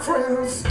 friends.